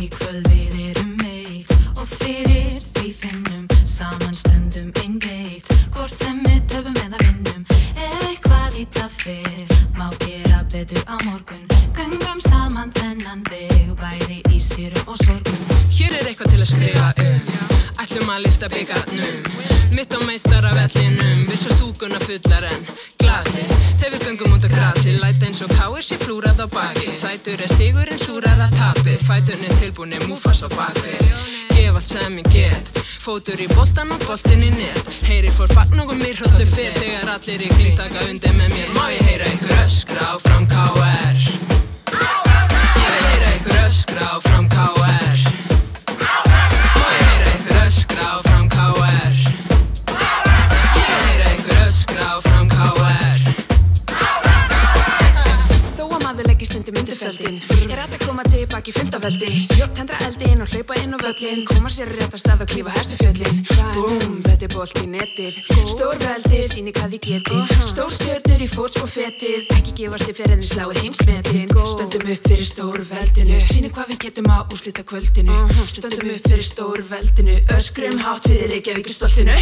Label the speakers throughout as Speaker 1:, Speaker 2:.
Speaker 1: Í kvöld við erum meitt og fyrir því finnum saman stundum einbeitt hvort sem við töfum eða vinnum eitthvað í það fyrr má gera betur á morgun. Göngum saman þennan veg bæði í sýrum og sorgum.
Speaker 2: Hér er eitthvað til að skrifa um. Ætlum að lifta byggarnum. Mitt á meistara vellinum Við svo stúkuna fullar en glasi Þegar við göngum grasi Læt eins og káir sér flúrað á baki. Sætur er sigurinn súrar að tapi Fætunni tilbúinni múfas á baki. Gef allt sem ég get. Fótur í boltan og boltin í net. Heyri fór fagn og mér hröllu fyrr. Þegar allir í klík taka undir með mér Má ég heyra ykkur öskra
Speaker 3: undir myndufeldin Er að það koma tilbaki í fymtafeldi Tendra eldin og hlaupa inn á völlin Komar sér rétt að stað og klífa hægt í fjöllin Búm, þetta er bólt í netið. Stór veldi, síni hvað þið getið. Stór stjörnur í fótspófetið Ekki gefast þið fyrir enn í sláið heimsmetin Stöndum upp fyrir stór veldinu. Síni hvað við getum að úslita kvöldinu Stöndum upp fyrir stór veldinu. Öskrum hátt fyrir Reykjavíkustoltinu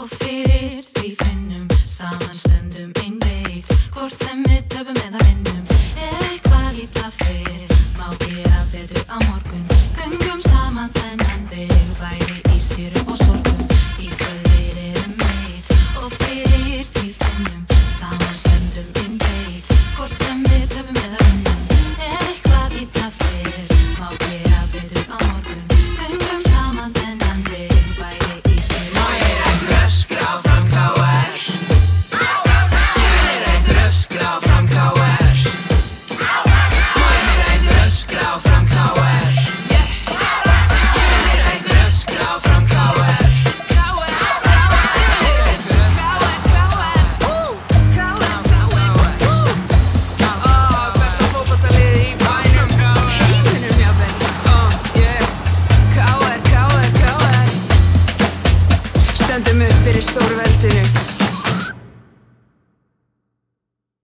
Speaker 1: og fyrir því finnum samanstöndum inn hvort sem við töfum eða vinnum. Eitthvað lítla fyrr Má gera betur á morgun. Gungum saman þennan bygg Bæði í sýrum og sorgum. Í kvöldir erum meitt Og fyrir því finnum Saman
Speaker 4: stórveldinu